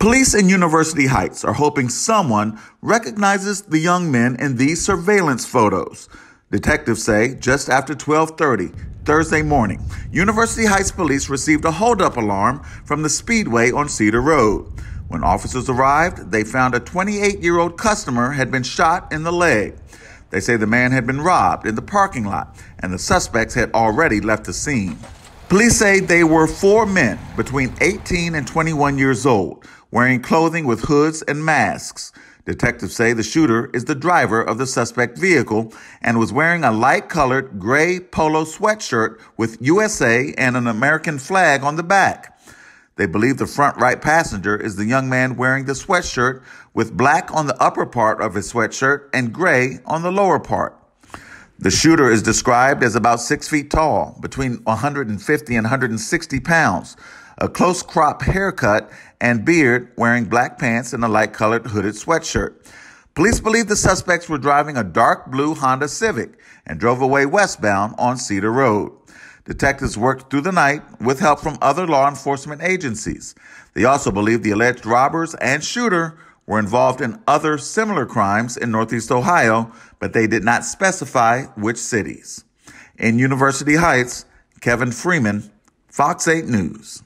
Police in University Heights are hoping someone recognizes the young men in these surveillance photos. Detectives say just after 12:30 Thursday morning, University Heights police received a holdup alarm from the Speedway on Cedar Road. When officers arrived, they found a 28-year-old customer had been shot in the leg. They say the man had been robbed in the parking lot and the suspects had already left the scene. Police say they were four men between 18 and 21 years old, wearing clothing with hoods and masks. Detectives say the shooter is the driver of the suspect vehicle and was wearing a light colored gray polo sweatshirt with USA and an American flag on the back. They believe the front right passenger is the young man wearing the sweatshirt with black on the upper part of his sweatshirt and gray on the lower part. The shooter is described as about six feet tall, between 150 and 160 pounds, a close crop haircut and beard, wearing black pants and a light colored hooded sweatshirt. Police believe the suspects were driving a dark blue Honda Civic and drove away westbound on Cedar Road. Detectives worked through the night with help from other law enforcement agencies. They also believe the alleged robbers and shooter were involved in other similar crimes in Northeast Ohio, but they did not specify which cities. In University Heights, Kevin Freeman, Fox 8 News.